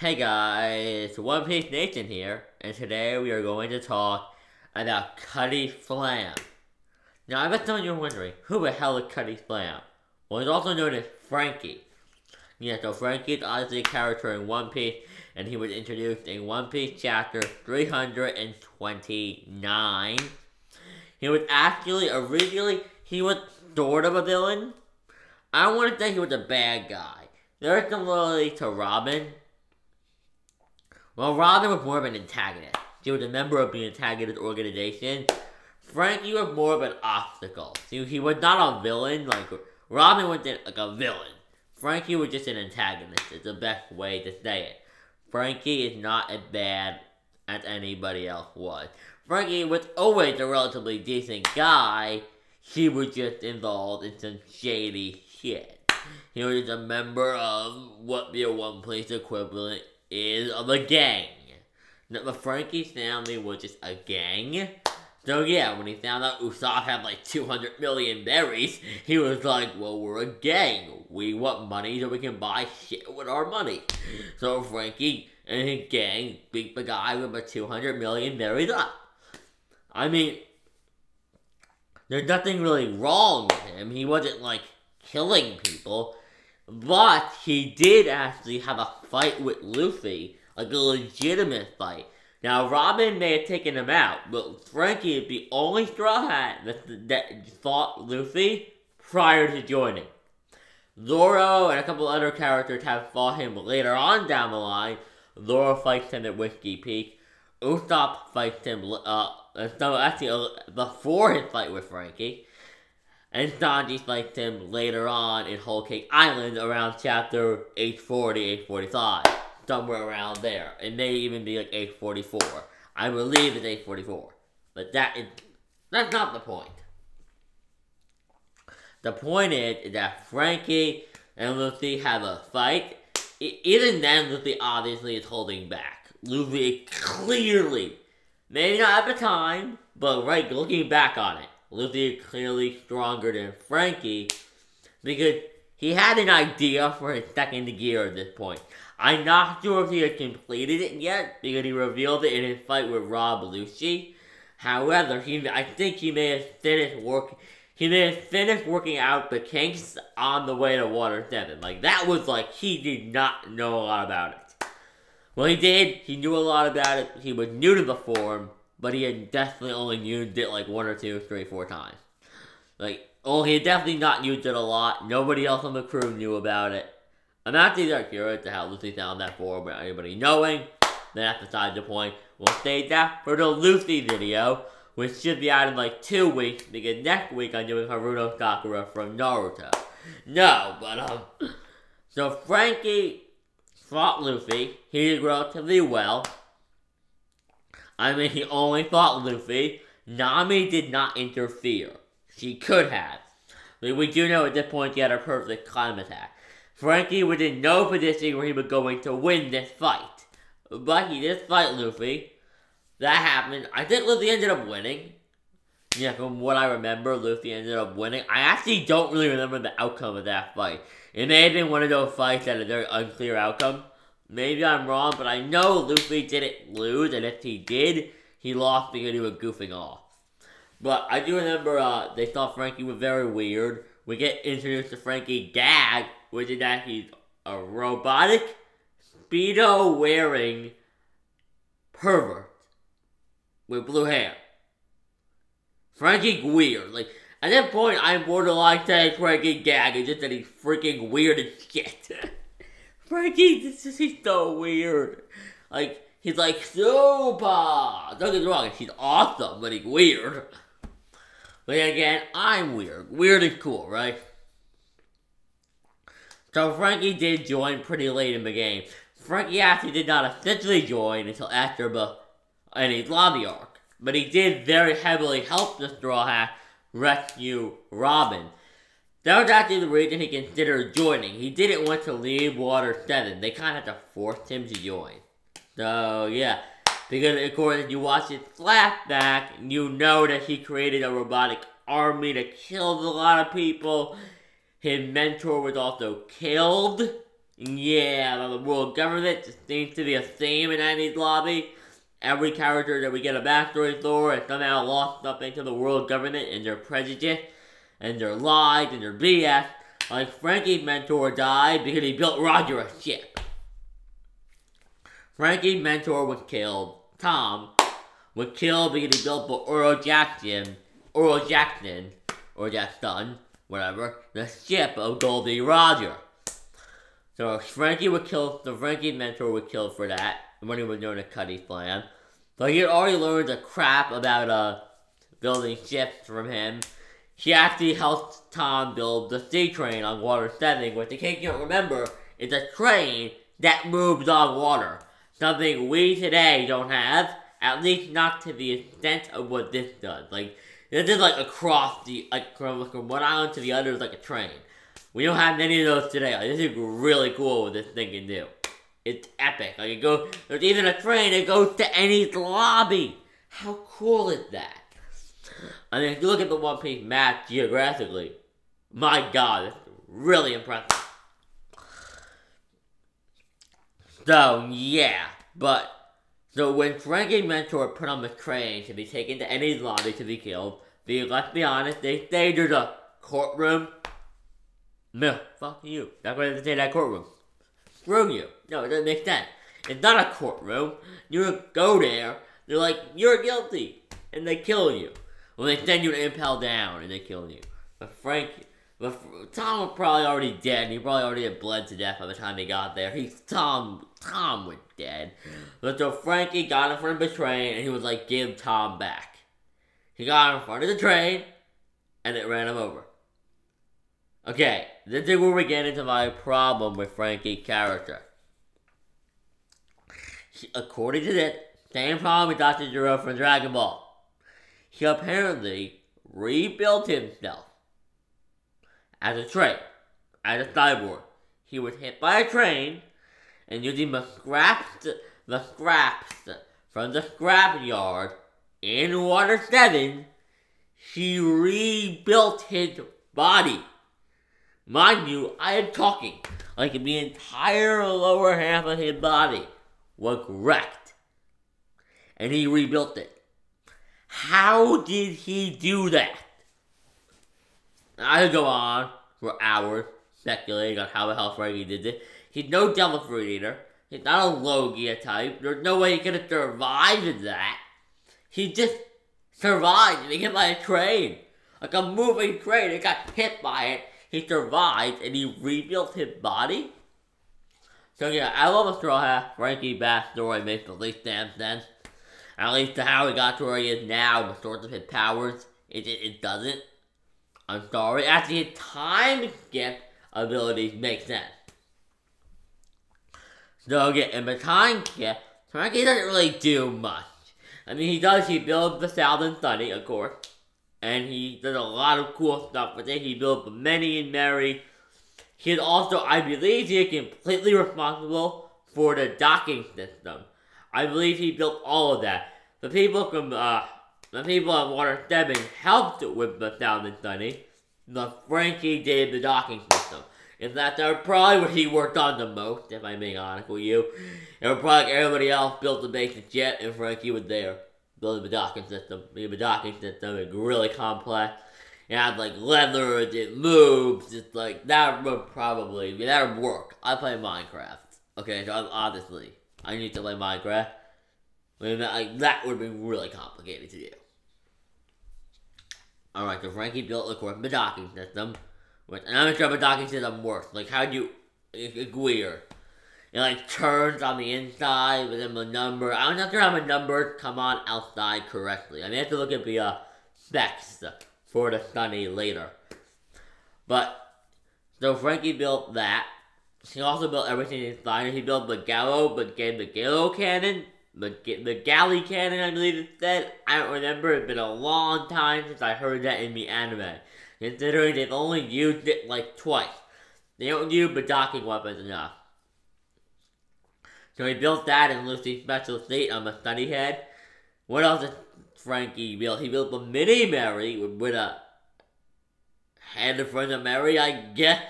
Hey guys, One Piece Nation here, and today we are going to talk about Cutty Flam. Now, I bet some of you are wondering, who the hell is Cutty Flam? Well, he's also known as Franky. Yeah, so Franky is obviously a character in One Piece, and he was introduced in One Piece chapter 329. He was actually, originally, he was sort of a villain. I want to say he was a bad guy. There's similarity to Robin. Well, Robin was more of an antagonist. She was a member of the antagonist organization. Franky was more of an obstacle. See, he was not a villain. Like Robin wasn't like a villain. Franky was just an antagonist. It's the best way to say it. Franky is not as bad as anybody else was. Franky was always a relatively decent guy. He was just involved in some shady shit. He was a member of what the One Piece equivalent is of a gang. Now, the Franky family was just a gang. So yeah, when he found out Usopp had like 200 million berries, he was like, well, we're a gang. We want money so we can buy shit with our money. So Franky and his gang beat the guy with the 200 million berries up. I mean, there's nothing really wrong with him. He wasn't like killing people. But he did actually have a fight with Luffy, like a legitimate fight. Now, Robin may have taken him out, but Franky is the only Straw Hat that, that fought Luffy prior to joining. Zoro and a couple other characters have fought him later on down the line. Zoro fights him at Whiskey Peak. Usopp fights him, uh, no, actually, uh, before his fight with Franky. And Sanji fights him later on in Whole Cake Island around chapter 840, 845. Somewhere around there. It may even be like 844. I believe it's 844. But that is that's not the point. The point is, is that Franky and Luffy have a fight. even then, Luffy obviously is holding back. Luffy clearly, maybe not at the time, but right, looking back on it, Is clearly stronger than Franky because he had an idea for his second gear at this point. I'm not sure if he had completed it yet because he revealed it in his fight with Rob Lucci. However, he I think he may have finished work. He may have finished working out the kinks on the way to Water Seven. Like that was like he did not know a lot about it. Well, he did. He knew a lot about it. He was new to the form, but he had definitely only used it like one or two, three, four times. Like, oh, he had definitely not used it a lot. Nobody else on the crew knew about it. I'm not either curious to how Luffy found that form without anybody knowing. That's beside the point. We'll save that for the Luffy video, which should be out in like two weeks, because next week I'm doing Haruno Sakura from Naruto. No, but um, so Franky fought Luffy. He did relatively well. I mean, he only fought Luffy. Nami did not interfere. She could have. But we do know at this point he had a perfect climb attack. Franky was in no position where he was going to win this fight. But he did fight Luffy. That happened. I think Luffy ended up winning. Yeah, from what I remember, Luffy ended up winning. I actually don't really remember the outcome of that fight. It may have been one of those fights that had a very unclear outcome. Maybe I'm wrong, but I know Luffy didn't lose, and if he did, he lost because he was goofing off. But I do remember uh, they thought Franky was very weird. We get introduced to Franky Gag, which is that he's a robotic, speedo wearing pervert with blue hair. Franky weird. Like at that point, I'm borderline saying Franky Gag. It's just that he's freaking weird as shit. Franky, this is he's so weird. Like he's like super. Don't get me wrong, he's awesome, but he's weird. But again, I'm weird. Weird is cool, right? So Franky did join pretty late in the game. Franky actually did not officially join until after the Enies Lobby arc, but he did very heavily help the Straw Hat rescue Robin. That was actually the reason he considered joining. He didn't want to leave Water 7. They kind of had to force him to join. So, yeah. Because, of course, if you watch his flashback, you know that he created a robotic army that killed a lot of people. His mentor was also killed Yeah, the world government seems to be a theme in Enies Lobby. Every character that we get a backstory for is somehow lost something to the world government and their prejudice and their lies and their BS. Like Franky's mentor died because he built Roger a ship. Franky's mentor was killed. Tom was killed because he built for Oro Jackson, Oro Jackson, or Jackson, whatever, the ship of Gol D. Roger. So Franky would kill, the Franky mentor would kill for that when he was doing a Cutty Flam. But he had already learned the crap about uh, building ships from him. He actually helped Tom build the sea train on Water 7, which in case you don't remember, is a train that moves on water. Something we today don't have, at least not to the extent of what this does. Like, this is like across the, like from, from one island to the other is like a train. We don't have many of those today. Like, this is really cool what this thing can do. It's epic. Like, it goes, there's even a train that goes to Enies Lobby. How cool is that? I mean, if you look at the One Piece map geographically, my god, it's really impressive. So, yeah, but, so when Franky Mentor put on the train to be taken to Enies Lobby to be killed, the, let's be honest, they say there's a courtroom. No, fuck you. That's why they say that courtroom. Screw you. No, it doesn't make sense. It's not a courtroom. You go there, they're like, you're guilty, and they kill you. Well, they send you to impel down, and they kill you. But Frank, but Tom was probably already dead. And He probably already had bled to death by the time he got there. He's Tom. Tom was dead. Hmm. But so Franky got in front of the train, and he was like, "Give Tom back." He got in front of the train, and it ran him over. Okay, this is where we get into my problem with Franky's character. According to this, same problem with Dr. Gero from Dragon Ball. He apparently rebuilt himself as a train, as a cyborg. He was hit by a train, and using the scraps, the scraps from the scrapyard in Water 7, he rebuilt his body. Mind you, I am talking like the entire lower half of his body was wrecked. And he rebuilt it. How did he do that? I could go on for hours speculating on how the hell Franky did it. He's no Devil Fruit Eater. He's not a Logia type. There's no way he could have survived that. He just survived being hit by a train. Like a moving train. He got hit by it. He survived and he rebuilt his body. So yeah, I love a Straw Hat. Franky backstory makes the least damn sense. At least to how he got to where he is now, the source of his powers. It, it, it doesn't. I'm sorry. Actually, his time skip abilities make sense. So yeah, in the time skip, Franky doesn't really do much. I mean, he does, he builds the Thousand Sunny, of course. And he does a lot of cool stuff with it. He builds the Many and Merry. He's also, I believe, he is completely responsible for the docking system. I believe he built all of that. The people from, uh, the people at Water 7 helped with the Thousand Sunny. The Franky did the docking system. In fact, that's probably what he worked on the most, if I'm being honest with you. And probably everybody else built the basic jet, and Franky was there building the docking system. The docking system is really complex. It had like leather, it moves. It's like that would probably that would work. I play Minecraft. Okay, so obviously I need to play Minecraft. I mean, like that would be really complicated to do. Alright, so Franky built, of course, the docking system. Which, and I'm not sure how the docking system works. Like, how do you... It's, it's weird. It, like, turns on the inside, but then the number... I'm not sure how the numbers come on outside correctly. I may have to look at the, uh, specs for the Sunny later. But, so Franky built that. He also built everything inside. He built the Gallo, but gave the Gallo cannon the the galley cannon, I believe it said. I don't remember. It's been a long time since I heard that in the anime. Considering they've only used it like twice. They don't use the docking weapons enough. So he built that in Luffy's special state on the Sunny Head. What else did Franky build? He built the mini Merry with, with a head in front of Merry, I guess.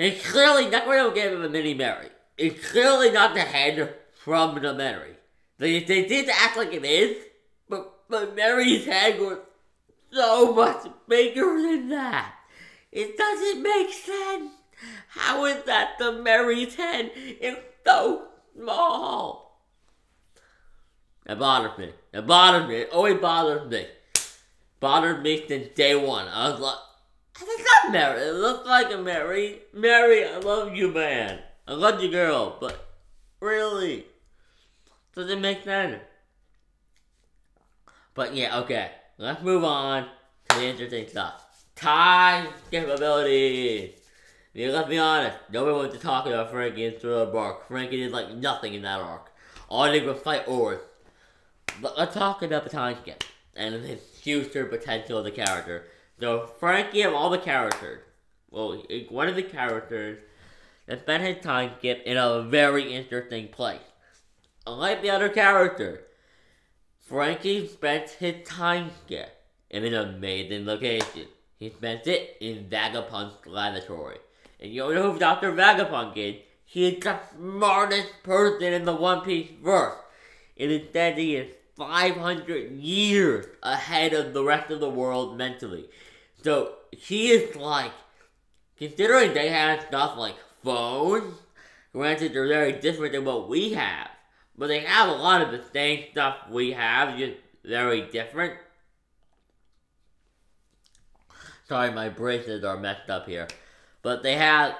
It's clearly not going to him a mini Merry. It's clearly not the head from the Merry. They, they did act like it is, but, but Merry's head was so much bigger than that. It doesn't make sense. How is that the Merry's head is so small? It bothers me. It bothers me. It always bothers me. Bothered me since day one. I was like, it's not Merry. It looks like a Merry. Merry, I love you, man. I love you, girl. But really, doesn't make sense. But yeah, okay. Let's move on to the interesting stuff. Time capabilities. Yeah, let's be honest. Nobody wants to talk about Franky in Thriller Bark. Franky did like nothing in that arc. All they was fight Orth. But let's talk about the time skip and his future potential of the character. So Franky of all the characters, well, one of the characters that spent his time skip in a very interesting place. Unlike the other character, Franky spent his time skip in an amazing location. He spent it in Vegapunk's laboratory. And you know who Dr. Vegapunk is? He is the smartest person in the One Piece verse. Is said he is 500 years ahead of the rest of the world mentally. So he is like, considering they have stuff like phones, granted they're very different than what we have, but they have a lot of the same stuff we have, just very different. Sorry, my braces are messed up here. But they have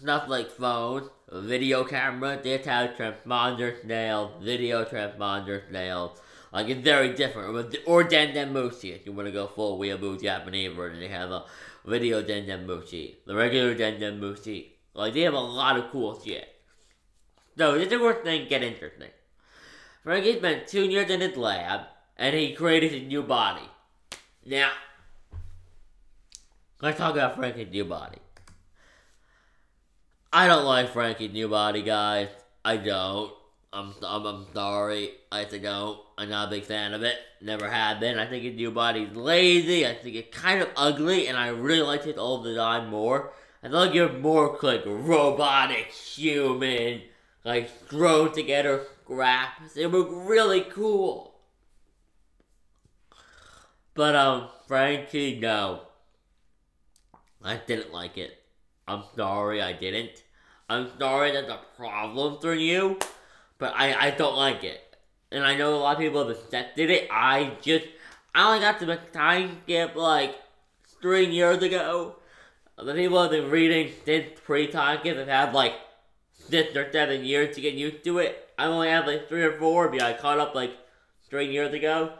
stuff like phones, video camera, they have transponder snails, video transponder snails. Like it's very different. Or Den Den Mushi, if you want to go full Weeaboo Japanese version, they have a video Den Den Mushi. The regular Den Den Mushi. Like they have a lot of cool shit. So this is where things get interesting. Franky spent two years in his lab, and he created a new body. Now, let's talk about Franky's new body. I don't like Franky's new body, guys. I don't. I'm, I'm, I'm sorry. I don't. I'm not a big fan of it. Never have been. I think new body's lazy. I think it's kind of ugly, and I really like his old design more. I like you're more like robotic, human, like thrown together scraps. It would really cool. But um, Franky, no. I didn't like it. I'm sorry I didn't. I'm sorry that's a problem for you, but I, I don't like it. And I know a lot of people have accepted it. I just, I only got to the time skip like three years ago. The people have been reading since pre-time skip have had like six or seven years to get used to it. I only have like three or four because I caught up like three years ago.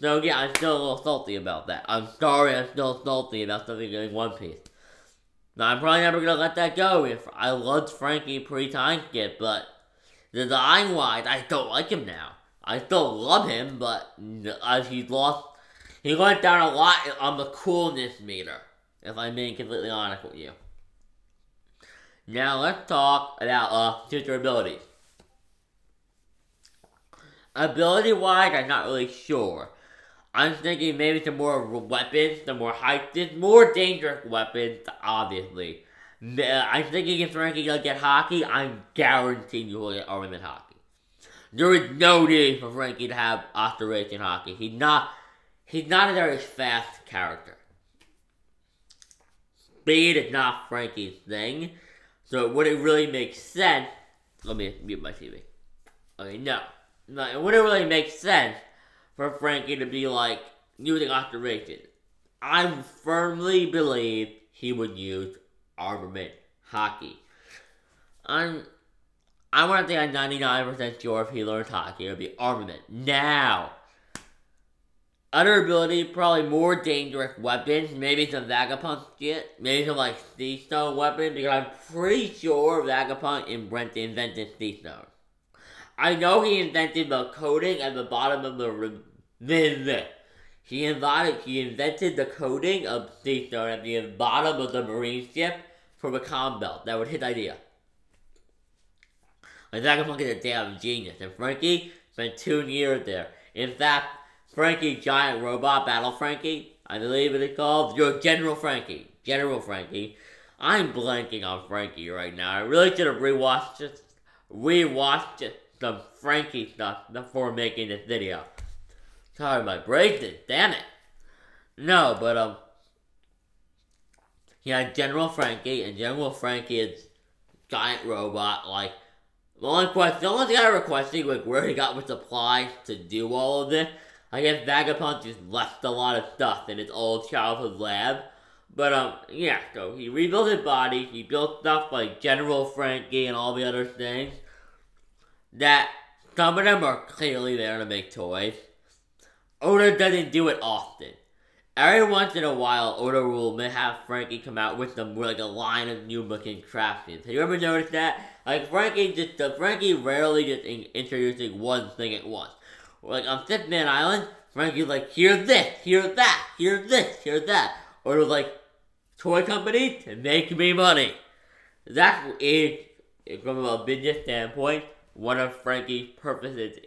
So yeah, I'm still a little salty about that. I'm sorry I'm still salty about something in One Piece. Now, I'm probably never gonna let that go if I loved Franky pre-time skip, but design-wise, I don't like him now. I still love him, but as he's lost, he went down a lot on the coolness meter, if I'm being completely honest with you. Now, let's talk about uh, future abilities. Ability-wise, I'm not really sure. I'm thinking maybe some more weapons, some more heightened, more dangerous weapons, obviously. I'm thinking if Franky gonna get Haki, I'm guaranteeing you will get Armament Haki. There is no need for Franky to have Oscillation Haki. He's not he's not a very fast character. Speed is not Franky's thing. So would it really make sense let me mute my TV. Okay, no. No, it wouldn't really make sense for Franky to be like using Oscillation. I firmly believe he would use armament Haki. I'm I want to think I'm 99% sure if he learns Haki, it would be armament. Now, other ability, probably more dangerous weapons, maybe some Vegapunk shit, maybe some like Sea Stone weapons, because I'm pretty sure Vegapunk and Brent invented Sea Stone. I know he invented the coating at the bottom of the then he invented he invented the coating of Sea Stone at the bottom of the marine ship for the Calm Belt. That was his idea. Vegapunk is a damn genius, and Franky spent two years there. In fact, Franky Giant Robot Battle Franky, I believe it is called, your General Franky. General Franky. I'm blanking on Franky right now. I really should have rewatched it, rewatched some Franky stuff before making this video. Sorry, my did. Damn it. No, but um, yeah, General Franky, and General Franky is giant robot. Like the only question, the only thing I requesting like where he got with supplies to do all of this. I guess Vegapunk just left a lot of stuff in his old childhood lab. But um, yeah, so he rebuilt his body. He built stuff like General Franky and all the other things. That some of them are clearly there to make toys. Oda doesn't do it often. Every once in a while, Oda will have Franky come out with them with like a line of new looking crafting. Have you ever noticed that? Like Franky just, uh, Franky rarely just in introducing one thing at once. Like on Fish-Man Island, Franky's like, hear this, hear that, hear this, hear that. Or like, toy company to make me money. That is, from a business standpoint, one of Franky's purposes,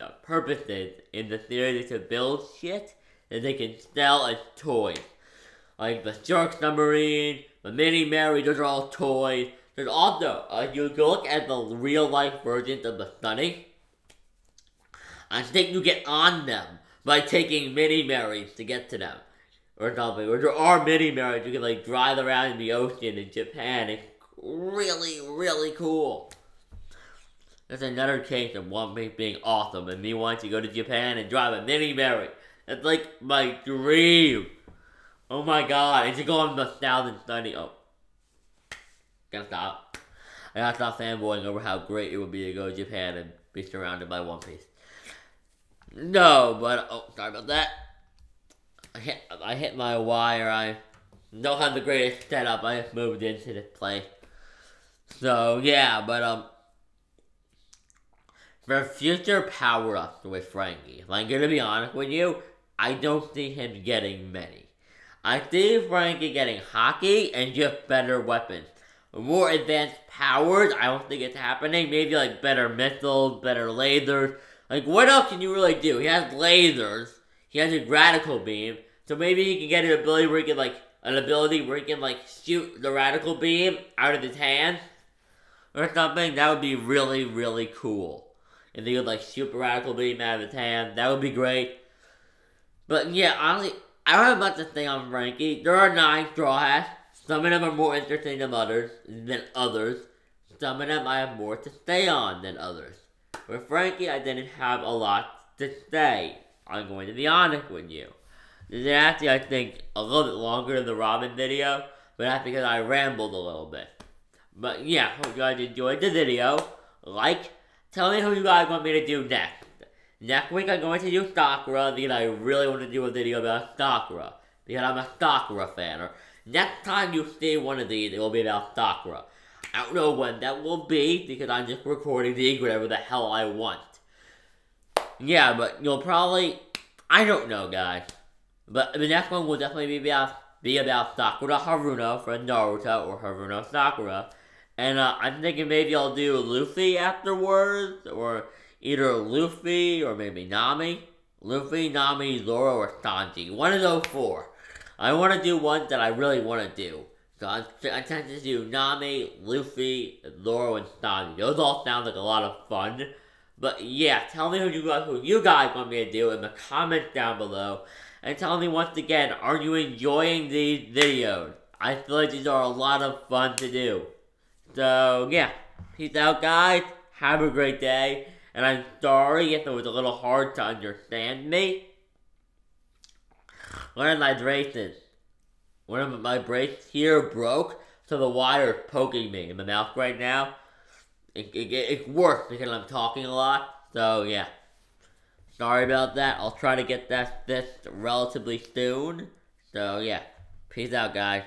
uh, purposes in the series to build shit that they can sell as toys. Like the Shark Submarine, the Mini Merry, those are all toys. There's also, uh, you look at the real life versions of the Sunny, I think you get on them by taking Mini Merrys to get to them or something. Or there are mini Merrys you can like drive around in the ocean in Japan. It's really, really cool. That's another case of One being awesome and me wanting to go to Japan and drive a mini Merry. That's like my dream. Oh my god, I should go on the Thousand Sunny. Oh. Gotta stop. I gotta stop fanboying over how great it would be to go to Japan and be surrounded by One Piece. No, but, oh, sorry about that. I hit, I hit my wire. I don't have the greatest setup. I just moved into this place. So yeah, but um, for future power ups with Franky, if I'm gonna be honest with you, I don't see him getting many. I see Franky getting Haki and just better weapons. More advanced powers, I don't think it's happening. Maybe like better missiles, better lasers. Like what else can you really do? He has lasers. He has a radical beam. So maybe he can get an ability where he can like an ability where he can like shoot the radical beam out of his hand or something. That would be really, really cool. If he could like shoot the radical beam out of his hand, that would be great. But yeah, honestly, I don't have much to say on Franky. There are nine Straw Hats. Some of them are more interesting than others than others. Some of them I have more to say on than others. With Franky, I didn't have a lot to say. I'm going to be honest with you. This is actually, I think, a little bit longer than the Robin video, but that's because I rambled a little bit. But yeah, hope you guys enjoyed the video. Like, tell me who you guys want me to do next. Next week I'm going to do Sakura because I really want to do a video about Sakura. Because I'm a Sakura fan. Or next time you see one of these, it will be about Sakura. I don't know when that will be because I'm just recording these whatever the hell I want. Yeah, but you'll probably... I don't know, guys. But the next one will definitely be about be about Sakura Haruno from Naruto or Haruno Sakura. And uh, I'm thinking maybe I'll do Luffy afterwards, or either Luffy or maybe Nami. Luffy, Nami, Zoro, or Sanji. One of those four. I want to do one that I really want to do. So I, tend to do Nami, Luffy, Zoro, and Sanji. Those all sound like a lot of fun. But yeah, tell me who you guys, who you guys want me to do in the comments down below. And tell me once again, are you enjoying these videos? I feel like these are a lot of fun to do. So, yeah. Peace out, guys. Have a great day. And I'm sorry if it was a little hard to understand me. Of my braces. One of my braces here broke, so the wire is poking me in the mouth right now. It, it, it works because I'm talking a lot. So, yeah. Sorry about that. I'll try to get that fixed relatively soon. So, yeah. Peace out, guys.